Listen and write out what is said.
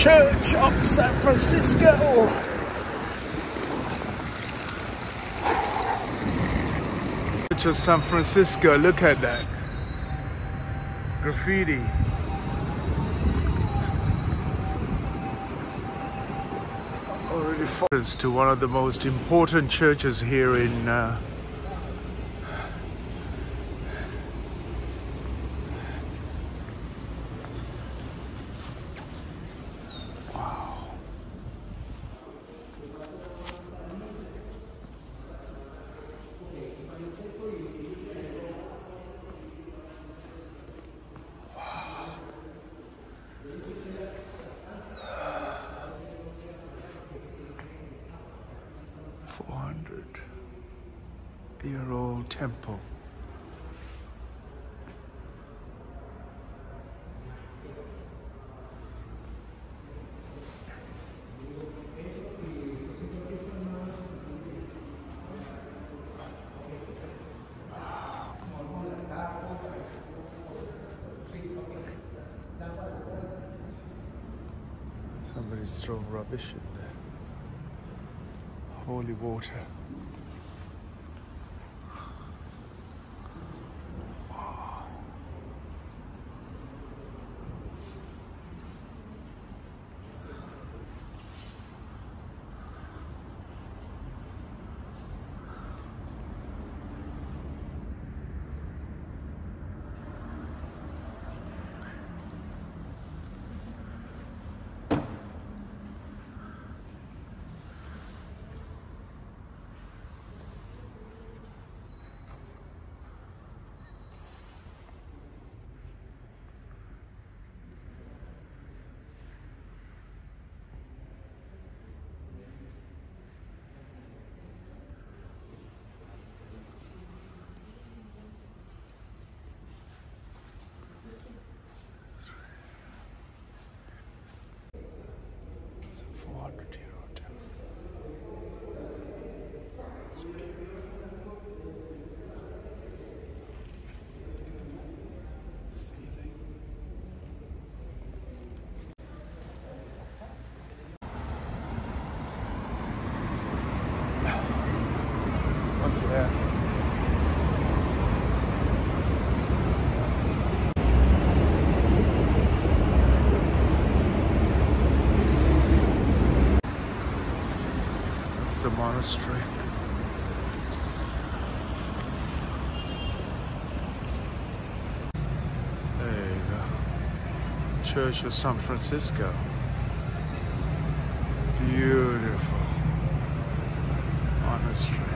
Church of San Francisco. Church of San Francisco, look at that. Graffiti. Already to one of the most important churches here in uh, Year old temple. Somebody's throwing rubbish in there. Holy water. It's a 400 year old temple. It's beautiful. Ceiling. Look at that. The monastery. There you go. Church of San Francisco. Beautiful monastery.